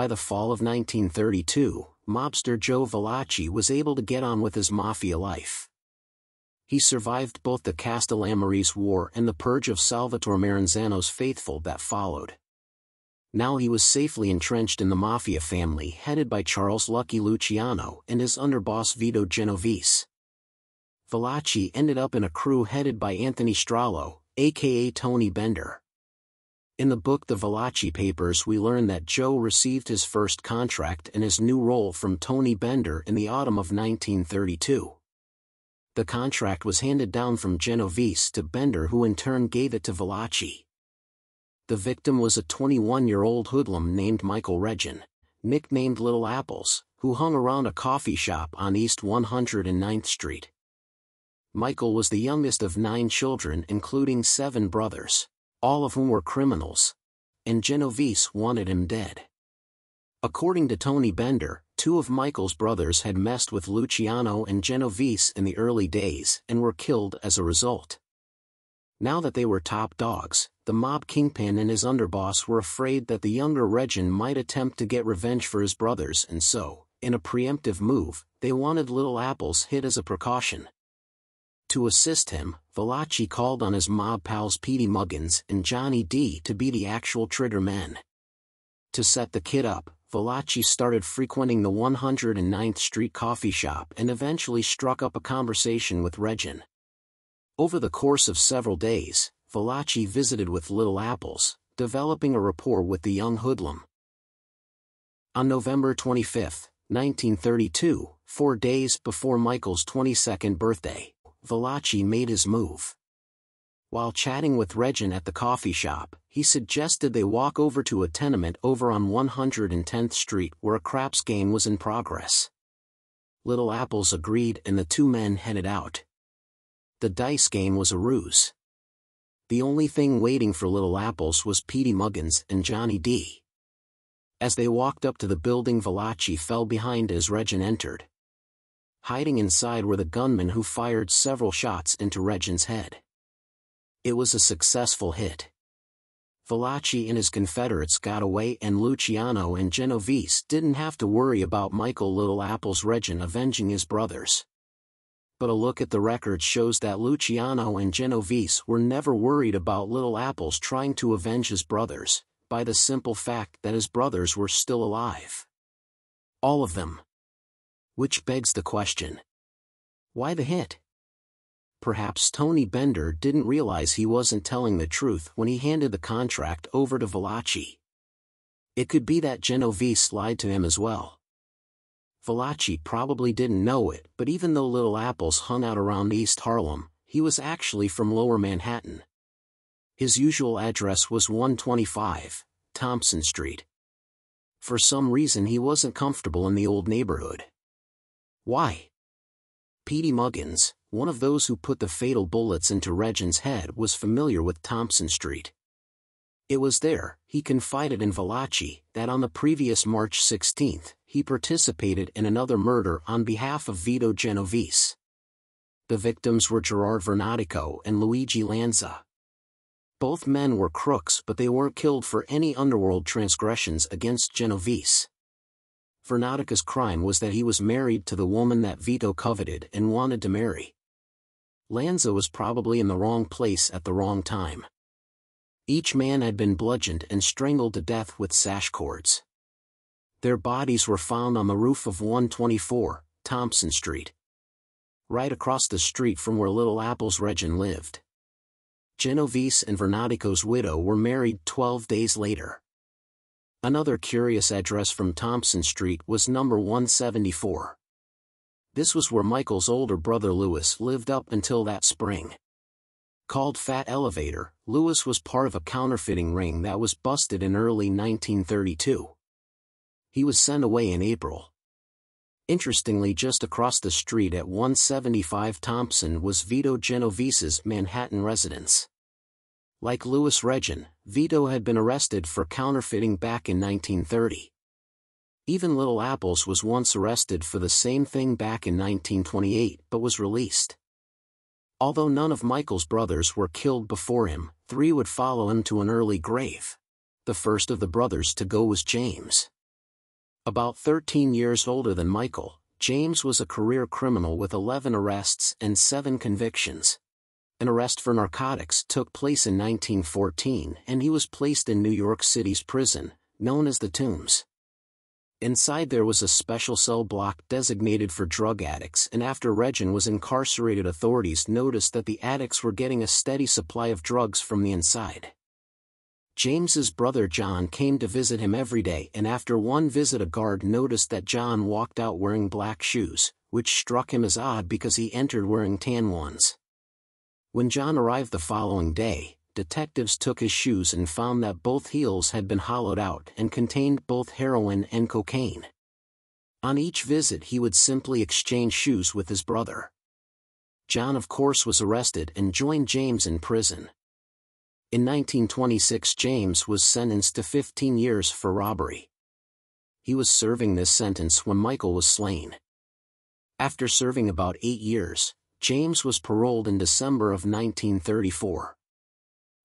By the fall of 1932, mobster Joe Valachi was able to get on with his mafia life. He survived both the Castellammarese War and the purge of Salvatore Maranzano's faithful that followed. Now he was safely entrenched in the mafia family headed by Charles Lucky Luciano and his underboss Vito Genovese. Valachi ended up in a crew headed by Anthony Strollo, aka Tony Bender. In the book The Valachi Papers we learn that Joe received his first contract and his new role from Tony Bender in the autumn of 1932 the contract was handed down from Genovese to Bender who in turn gave it to Valachi. The victim was a 21-year-old hoodlum named Michael Regin, nicknamed Little Apples, who hung around a coffee shop on East 109th Street. Michael was the youngest of nine children including seven brothers, all of whom were criminals, and Genovese wanted him dead. According to Tony Bender, two of Michael's brothers had messed with Luciano and Genovese in the early days and were killed as a result. Now that they were top dogs, the mob kingpin and his underboss were afraid that the younger Regin might attempt to get revenge for his brothers and so, in a preemptive move, they wanted Little Apples hit as a precaution. To assist him, Valachi called on his mob pals Petey Muggins and Johnny D to be the actual trigger men. To set the kid up, Valachi started frequenting the 109th Street coffee shop and eventually struck up a conversation with Regin. Over the course of several days, Valachi visited with Little Apples, developing a rapport with the young hoodlum. On November 25, 1932, four days before Michael's 22nd birthday, Valachi made his move. While chatting with Regin at the coffee shop, he suggested they walk over to a tenement over on 110th Street where a craps game was in progress. Little Apples agreed and the two men headed out. The dice game was a ruse. The only thing waiting for Little Apples was Petey Muggins and Johnny D. As they walked up to the building Valachi fell behind as Regin entered. Hiding inside were the gunmen who fired several shots into Regin's head. It was a successful hit. Valachi and his Confederates got away and Luciano and Genovese didn't have to worry about Michael Little Apple's Regin avenging his brothers. But a look at the record shows that Luciano and Genovese were never worried about Little Apple's trying to avenge his brothers, by the simple fact that his brothers were still alive. All of them. Which begs the question. Why the hit? Perhaps Tony Bender didn't realize he wasn't telling the truth when he handed the contract over to Valachi. It could be that Genovese lied to him as well. Valachi probably didn't know it, but even though Little Apples hung out around East Harlem, he was actually from Lower Manhattan. His usual address was 125, Thompson Street. For some reason he wasn't comfortable in the old neighborhood. Why? Petey Muggins, one of those who put the fatal bullets into Regin's head was familiar with Thompson Street. It was there, he confided in Valachi, that on the previous March 16, he participated in another murder on behalf of Vito Genovese. The victims were Gerard Vernotico and Luigi Lanza. Both men were crooks but they weren't killed for any underworld transgressions against Genovese. Vernotico's crime was that he was married to the woman that Vito coveted and wanted to marry. Lanza was probably in the wrong place at the wrong time. Each man had been bludgeoned and strangled to death with sash cords. Their bodies were found on the roof of 124, Thompson Street. Right across the street from where Little Apple's Regin lived. Genovese and Vernotico's widow were married 12 days later. Another curious address from Thompson Street was number 174. This was where Michael's older brother Louis lived up until that spring. Called Fat Elevator, Louis was part of a counterfeiting ring that was busted in early 1932. He was sent away in April. Interestingly just across the street at 175 Thompson was Vito Genovese's Manhattan residence. Like Louis Regin, Vito had been arrested for counterfeiting back in 1930. Even Little Apples was once arrested for the same thing back in 1928 but was released. Although none of Michael's brothers were killed before him, three would follow him to an early grave. The first of the brothers to go was James. About 13 years older than Michael, James was a career criminal with 11 arrests and 7 convictions. An arrest for narcotics took place in 1914 and he was placed in New York City's prison, known as the Tombs. Inside there was a special cell block designated for drug addicts and after Regin was incarcerated authorities noticed that the addicts were getting a steady supply of drugs from the inside. James's brother John came to visit him every day and after one visit a guard noticed that John walked out wearing black shoes, which struck him as odd because he entered wearing tan ones. When John arrived the following day, detectives took his shoes and found that both heels had been hollowed out and contained both heroin and cocaine. On each visit he would simply exchange shoes with his brother. John of course was arrested and joined James in prison. In 1926 James was sentenced to 15 years for robbery. He was serving this sentence when Michael was slain. After serving about eight years, James was paroled in December of 1934.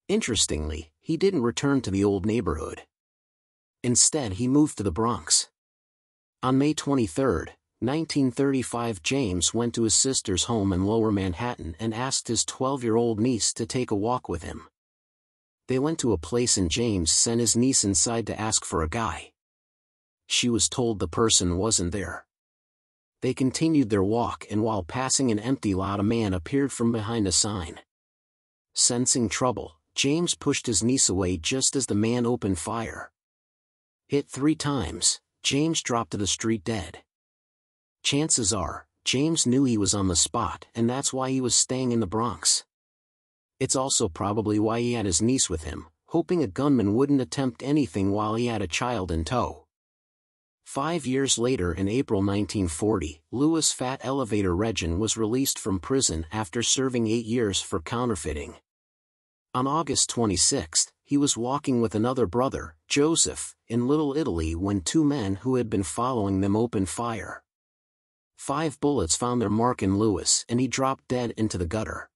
Interestingly, he didn't return to the old neighborhood. Instead he moved to the Bronx. On May 23, 1935 James went to his sister's home in Lower Manhattan and asked his 12-year-old niece to take a walk with him they went to a place and James sent his niece inside to ask for a guy. She was told the person wasn't there. They continued their walk and while passing an empty lot a man appeared from behind a sign. Sensing trouble, James pushed his niece away just as the man opened fire. Hit three times, James dropped to the street dead. Chances are, James knew he was on the spot and that's why he was staying in the Bronx. It's also probably why he had his niece with him, hoping a gunman wouldn't attempt anything while he had a child in tow. Five years later in April 1940, Louis Fat Elevator Regin was released from prison after serving eight years for counterfeiting. On August 26, he was walking with another brother, Joseph, in Little Italy when two men who had been following them opened fire. Five bullets found their mark in Louis and he dropped dead into the gutter.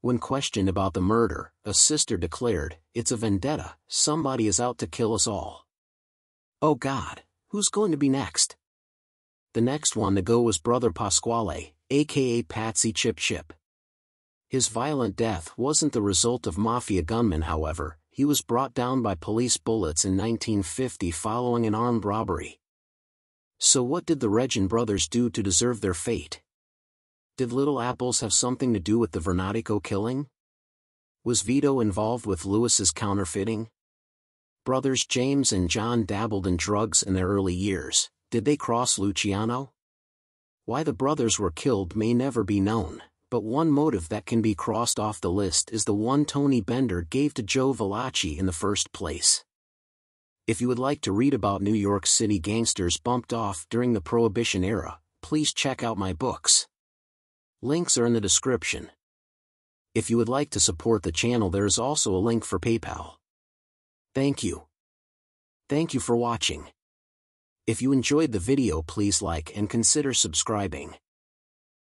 When questioned about the murder, a sister declared, It's a vendetta, somebody is out to kill us all. Oh God, who's going to be next? The next one to go was Brother Pasquale, aka Patsy Chip Chip. His violent death wasn't the result of mafia gunmen however, he was brought down by police bullets in 1950 following an armed robbery. So what did the Regin brothers do to deserve their fate? Did Little Apples have something to do with the Vernotico killing? Was Vito involved with Louis's counterfeiting? Brothers James and John dabbled in drugs in their early years, did they cross Luciano? Why the brothers were killed may never be known, but one motive that can be crossed off the list is the one Tony Bender gave to Joe Valachi in the first place. If you would like to read about New York City gangsters bumped off during the Prohibition era, please check out my books. Links are in the description. If you would like to support the channel there is also a link for PayPal. Thank you. Thank you for watching. If you enjoyed the video please like and consider subscribing.